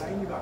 来一碗